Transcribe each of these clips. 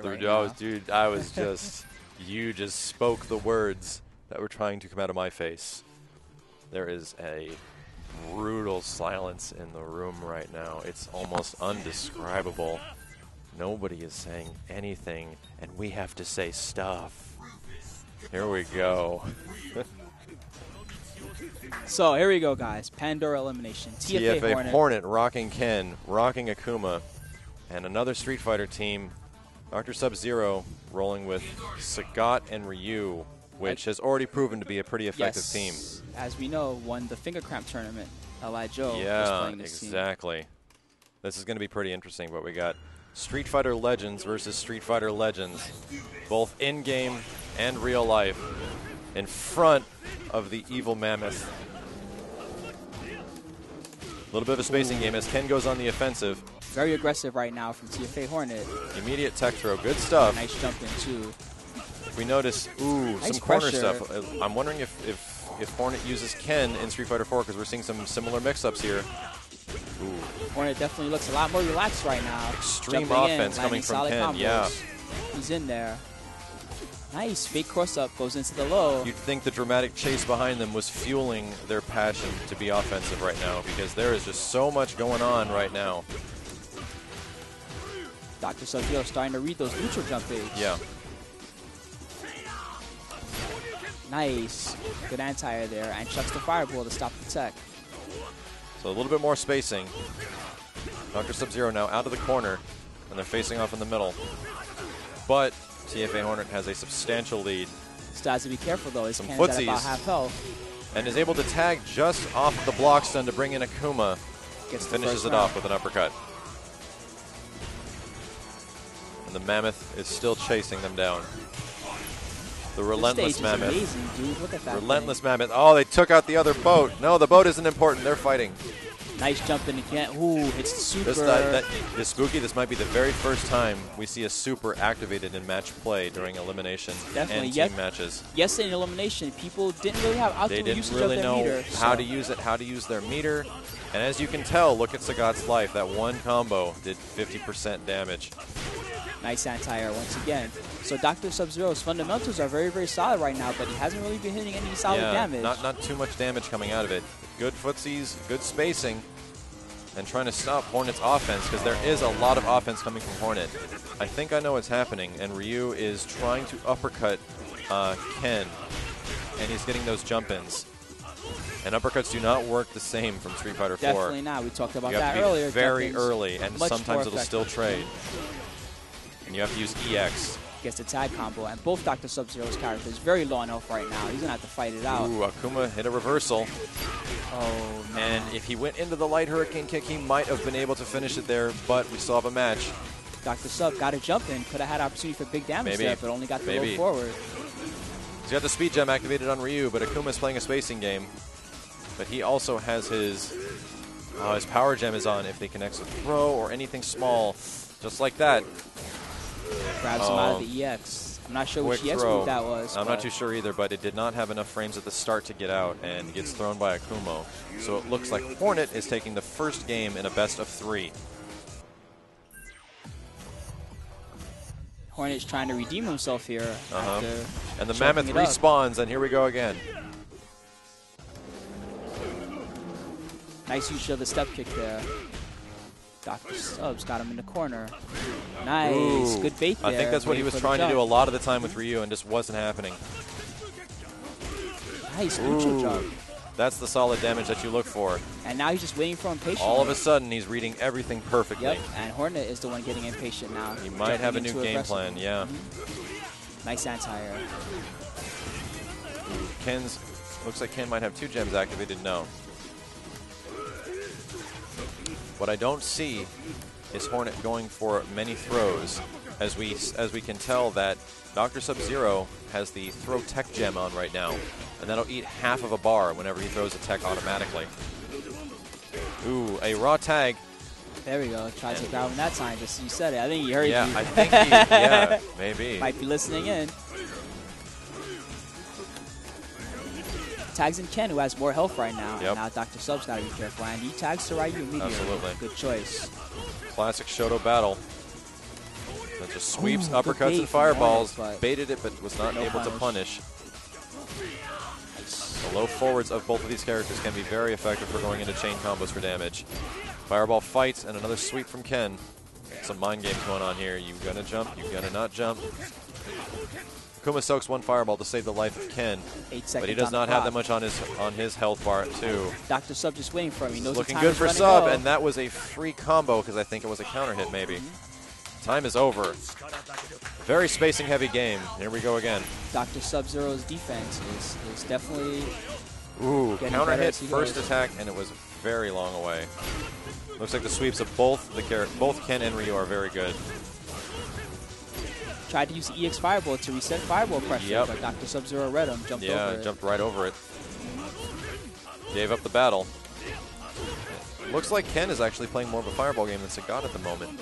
quiet Dude, right I was, dude, I was just, you just spoke the words that were trying to come out of my face. There is a brutal silence in the room right now. It's almost undescribable. Nobody is saying anything, and we have to say stuff. Here we go. So here we go, guys. Pandora elimination. TFA, TFA Hornett. Hornett rocking Ken, rocking Akuma, and another Street Fighter team, Dr. Sub Zero, rolling with Sagat and Ryu, which has already proven to be a pretty effective yes, team. As we know, won the finger cramp tournament. Li Joe Yeah, playing this team. exactly. This is going to be pretty interesting, but we got Street Fighter Legends versus Street Fighter Legends, both in game and real life, in front of the evil mammoth. A little bit of a spacing game as Ken goes on the offensive. Very aggressive right now from TFA Hornett. Immediate tech throw, good stuff. Nice jump in too. We notice, ooh, Nice some corner pressure. stuff. I'm wondering if, if if Hornett uses Ken in Street Fighter 4 because we're seeing some similar mix-ups here. Ooh, Hornett definitely looks a lot more relaxed right now. Extreme Jumping in, offense coming from Ken, combos. yeah. He's in there. Nice fake cross up goes into the low. You'd think the dramatic chase behind them was fueling their passion to be offensive right now because there is just so much going on right now. Dr. Sub-Zero starting to read those neutral jump aids. Yeah. Nice. Good anti-air there. And chucks the fireball to stop the tech. So a little bit more spacing. Dr. Sub-Zero now out of the corner, and they're facing off in the middle. But TFA Hornett has a substantial lead Still has to be careful though. His Some footsies. about half health. and is able to tag just off the block stun to bring in Akuma. Gets Finishes it round. off with an uppercut. And the Mammoth is still chasing them down. The relentless Mammoth. amazing, dude. Look at that. Relentless Mammoth. Oh, they took out the other boat. No, the boat isn't important. They're fighting. Nice jump in again. Ooh, the super. This, that, that, this spooky. This might be the very first time we see a super activated in match play during elimination Definitely, and yep. team matches. Yesterday in elimination, people didn't really have They didn't usage really of their know meter. how so- to use it, how to use their meter. And as you can tell, look at Sagat's life. That one combo did 50% damage. Nice anti-air once again. So Dr. Sub-Zero's fundamentals are very, very solid right now, but he hasn't really been hitting any solid yeah, damage. Not not too much damage coming out of it. Good footsies, good spacing, and trying to stop Hornett's offense because there is a lot of offense coming from Hornett. I think I know what's happening, and Ryu is trying to uppercut uh, Ken, and he's getting those jump ins. And uppercuts do not work the same from Street Fighter 4. Definitely not. We talked about you have that to be earlier. very early, and sometimes it'll still trade. And you have to use EX. Gets the tag combo, and both Dr. Sub-Zero's characters very low on health right now. He's gonna have to fight it out. Ooh, Akuma hit a reversal. Oh no. And if he went into the light hurricane kick, he might have been able to finish it there, but we still have a match. Dr. Sub got a jump in. Could have had opportunity for big damage Maybe. there, but only got the Maybe. low forward. He's got the speed gem activated on Ryu, but Akuma's playing a spacing game. But he also has his uh, his power gem is on if he connects a throw or anything small, just like that. Grabs him out of the EX. I'm not sure Quick which EX throw. move that was. I'm not too sure either, but it did not have enough frames at the start to get out and gets thrown by Akuma. So it looks like Hornett is taking the first game in a best of three. Hornett's trying to redeem himself here. Uh-huh. And the Mammoth respawns, and here we go again. Nice use of the step kick there. Dr. Subs got him in the corner. Nice. Ooh. Good bait there. I think that's what he was trying to do a lot of the time with Ryu and just wasn't happening. Nice neutral jump. That's the solid damage that you look for. And now he's just waiting for him patiently. All of a sudden, he's reading everything perfectly. Yep, and Hornett is the one getting impatient now. He might have a new game aggressive. plan, yeah. Mm-hmm. Nice anti-air. Ken's looks like Ken might have two gems activated. No. What I don't see is Hornett going for many throws, as we as we can tell that Dr. Sub-Zero has the throw tech gem on right now, and that'll eat half of a bar whenever he throws a tech automatically. Ooh, a raw tag. There we go. Tried to grab him that time. Just you said it. I think he heard Yeah, you. I think he, yeah, maybe. Might be listening in. Tags in Ken, who has more health right now. Yep. And now Dr. Sub's got to be careful. And he tags to Ryu immediately. Absolutely. Good choice. Classic Shoto battle. That just sweeps Ooh, uppercuts and fireballs. Baited it, but was not no able to punish. punish. The low forwards of both of these characters can be very effective for going into chain combos for damage. Fireball fights and another sweep from Ken. Some mind games going on here. You gonna jump? You gonna not jump? Kuma soaks one fireball to save the life of Ken, Eight seconds. but he does not have that much on his on his health bar too. Dr. Sub just waiting for him. He knows Looking good for sub, low. and that was a free combo because I think it was a counter hit maybe. Mm-hmm. Time is over. Very spacing heavy game. Here we go again. Dr. Sub Zero's defense is, is definitely Ooh, counter hit first goes. attack, and it was very long away. Looks like the sweeps of both the both Ken and Ryu are very good. Tried to use the EX Fireball to reset Fireball pressure, Yep. but Dr. Sub Zero read him, jumped Yeah, over it. jumped right over it. Gave up the battle. Looks like Ken is actually playing more of a fireball game than Sagat at the moment.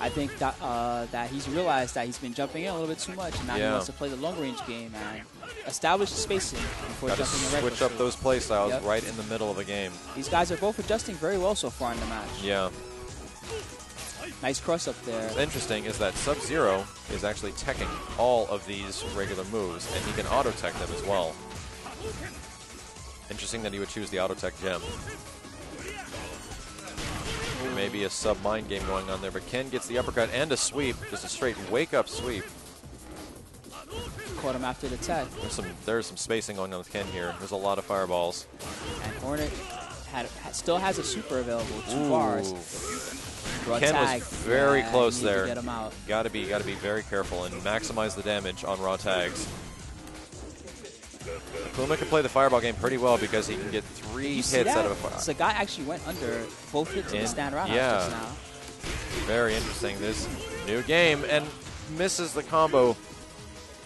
I think that, uh, that he's realized that he's been jumping in a little bit too much, and now Yeah. he wants to play the long range game and establish the spacing before Got to jumping switch up those play styles Yep. right in the middle of the game. These guys are both adjusting very well so far in the match. Yeah. Nice cross up there. What's interesting is that Sub-Zero is actually teching all of these regular moves, and he can auto-tech them as well. Interesting that he would choose the auto-tech gem. Maybe a sub-mind game going on there, but Ken gets the uppercut and a sweep, just a straight wake-up sweep. Caught him after the tech. There's some there's some spacing going on with Ken here. There's a lot of fireballs. And Hornett had, still has a super available, two Ooh. bars. Ken was very Yeah, close need to there. Get him out. Gotta be gotta be very careful and maximize the damage on raw tags. Kuma can play the fireball game pretty well because he can get three You hits out of a fire. So the guy actually went under both hits in In- the stand roundhouse yeah. just now. Very interesting. This new game and misses the combo.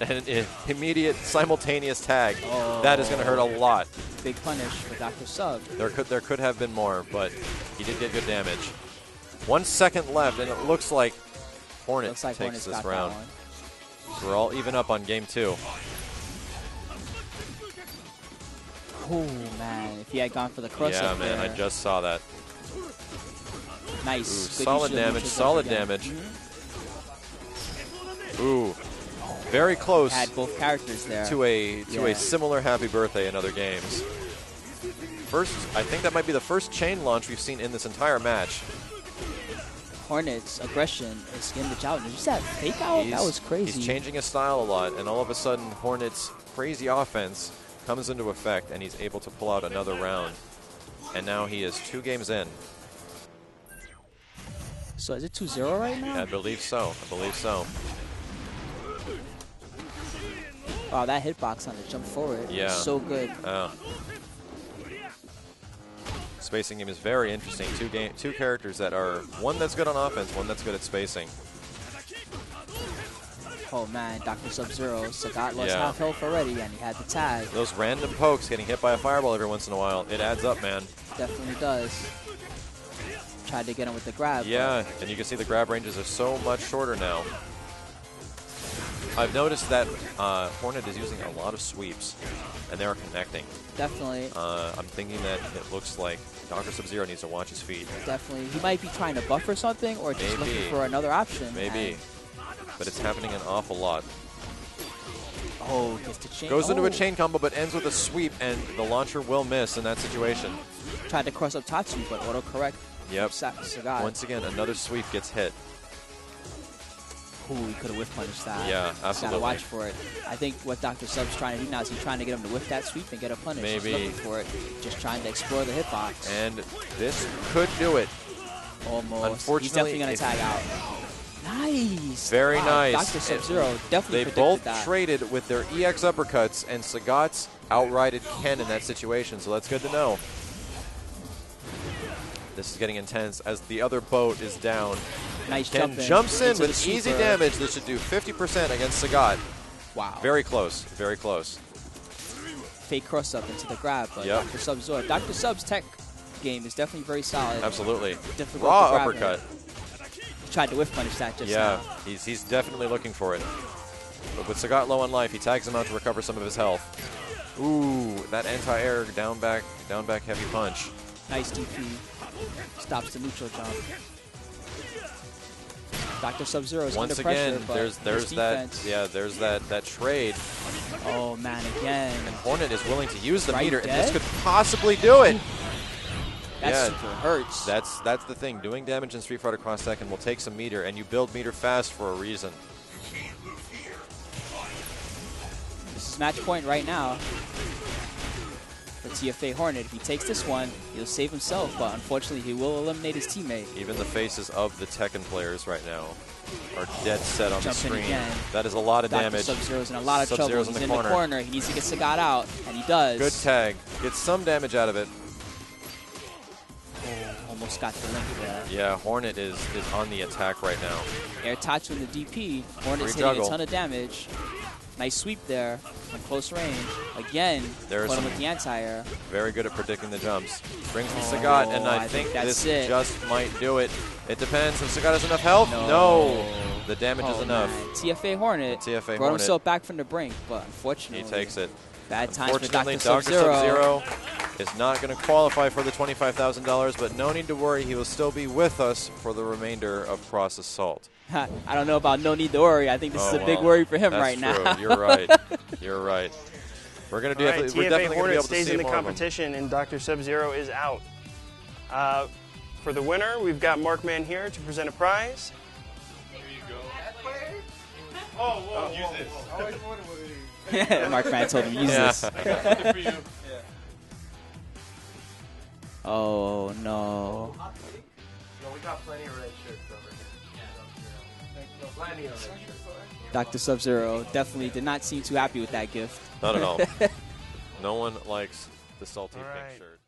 And immediate simultaneous tag. That is going to hurt a oh. lot. Big punish for Dr. Sub. There could there could have been more, but he did get good damage. One second left, and it looks like Hornett Looks like takes Hornett's this round. So we're all even up on game two. Oh man, if he had gone for the cross yeah, man, there, I just saw that. nice. Ooh, solid use of the damage, solid damage. Mhm. Ooh, very close Had both characters there. to a to a similar happy birthday in other games. First, I think that might be the first chain launch we've seen in this entire match. Hornett's aggression is getting the you see that fake out? that was crazy. He's changing his style a lot, and all of a sudden, Hornett's crazy offense comes into effect, and he's able to pull out another round. And now he is two games in. So is it 2-0 right now? I believe so. I believe so. Wow, that hitbox on the jump forward. Yeah. So good. Uh, spacing game is very interesting. Two game, two characters that are one that's good on offense, one that's good at spacing. Oh man, Dr. Sub-Zero. Sagat lost Yeah. half health already, and he had the tag. Those random pokes, getting hit by a fireball every once in a while, it adds up, man. Definitely does. Tried to get him with the grab. Yeah, and you can see the grab ranges are so much shorter now. I've noticed that uh, Hornett is using a lot of sweeps, and they are connecting. Definitely, Uh, I'm thinking that it looks like Dr. Sub-Zero needs to watch his feet. definitely. He might be trying to buffer something or just Maybe. looking for another option. Maybe. But it's happening an awful lot. oh, gets the chain. Goes into oh, a chain combo, but ends with a sweep, and the launcher will miss in that situation. Tried to cross up Tatsu, but autocorrect. Yep. Sagat. Once again, another sweep gets hit. Ooh, he could have whiff punished that. Yeah, Gotta watch for it. I think what Dr. Sub's trying to do now is he's trying to get him to whiff that sweep and get a punish. He's Maybe. looking for it. Just trying to explore the hitbox. And this could do it. Almost. Unfortunately, he's definitely going to tag out. Nice. Very Wow, nice. Dr. Sub-Zero definitely They both that. traded with their EX uppercuts, and Sagat's outrighted Ken in that situation, so that's good to know. This is getting intense as the other boat is down. Nice Ken jump in jumps in with easy damage. This should do 50% against Sagat. Wow. Very close. Very close. fake cross up into the grab, but Yep. Dr. Sub's Dr. Sub's tech game is definitely very solid. Absolutely. Difficult Raw uppercut. He tried to whiff punish that just Yeah, now. he's, he's definitely looking for it. But with Sagat low on life, he tags him out to recover some of his health. Ooh, that anti-air down back, down back heavy punch. Nice DP. Stops the neutral jump. Dr. Sub-Zero is Once under pressure, again, there's there's that yeah, there's that that trade. Oh man, again. And Hornett is willing to use the Right meter, and this could possibly do it. That Yeah. super hurts. That's that's the thing. Doing damage in Street Fighter Cross Tekken will take some meter, and you build meter fast for a reason. This is match point right now for TFA Hornett. If he takes this one, he'll save himself, but unfortunately, he will eliminate his teammate. Even the faces of the Tekken players right now are dead set on the Jump in screen. again. That is a lot of Dr. damage. Sub-Zero's in a lot of trouble. He's in in the the corner. corner. He needs to get Sagat out, and he does. Good tag. Gets some damage out of it. Oh, almost got the link there. Yeah, Hornett is, is on the attack right now. Air Tatsu in the DP. Hornett's Free hitting juggle. a ton of damage. Nice sweep there from close range. Again, There's caught him some- with the anti-air. Very good at predicting the jumps. Brings in Oh, Sagat, and I, I think, think this it. just might do it. It depends if Sagat has enough health. No. The damage Oh, is enough. man. TFA Hornett TFA brought Hornett. himself back from the brink, but unfortunately. He takes it. bad times for Dr. Dr. Sub-Zero. Sub-Zero is not going to qualify for the $25,000, but no need to worry. He will still be with us for the remainder of Cross Assault. I don't know about no need to worry. I think this Oh, is a big worry for him right true. now. You're right. You're right. We're going to do. All right, we're TFA definitely going to be Hornett able to stays see in the more of him. competition, and Dr. Sub-Zero is out. Uh, for the winner, we've got Markman here to present a prize. Here you go. Oh, use this. Mark Mann told him use Yeah. this. Oh no. No, we got plenty of red shirts over here. Plenty of red shirts. Dr. Sub-Zero definitely did not seem too happy with that gift. Not at all. no one likes the salty All pink right. shirt.